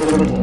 Yeah.